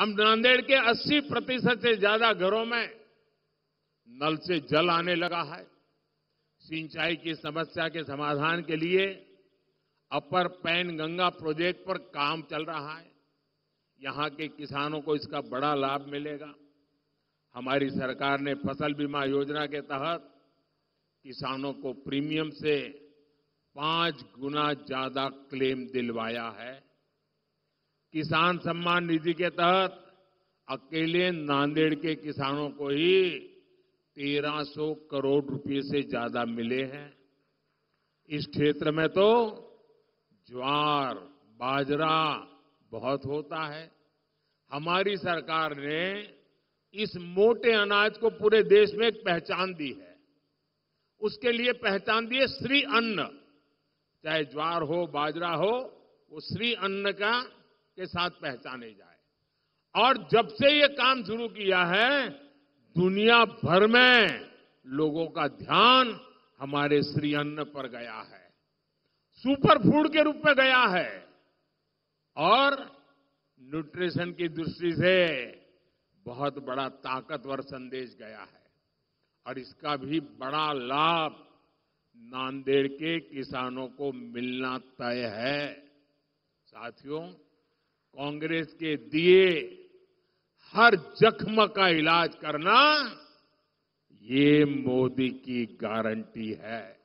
हम नांदेड़ के 80 प्रतिशत से ज़्यादा घरों में नल से जल आने लगा है। सिंचाई की समस्या के समाधान के लिए अपर पैन गंगा प्रोजेक्ट पर काम चल रहा है। यहाँ के किसानों को इसका बड़ा लाभ मिलेगा। हमारी सरकार ने फ़सल बीमा योजना के तहत किसानों को प्रीमियम से पाँच गुना ज़्यादा क्लेम दिलवाया है। किसान सम्मान निधि के तहत अकेले नांदेड़ के किसानों को ही 1300 करोड़ रुपए से ज़्यादा मिले हैं। इस क्षेत्र में तो ज्वार, बाजरा बहुत होता है। हमारी सरकार ने इस मोटे अनाज को पूरे देश में एक पहचान दी है। उसके लिए पहचान दी है श्री अन्न, चाहे ज्वार हो, बाजरा हो, वो श्री अन्न का के साथ पहचाने जाए। और जब से ये काम शुरू किया है, दुनिया भर में लोगों का ध्यान हमारे श्री अन्न पर गया है। सुपर फ़ूड के रूप में गया है। और न्यूट्रिशन की दृष्टि से बहुत बड़ा ताकतवर संदेश गया है। और इसका भी बड़ा लाभ नांदेड़ के किसानों को मिलना तय है। साथियों कांग्रेस के दिए हर जख्म का इलाज करना ये मोदी की गारंटी है।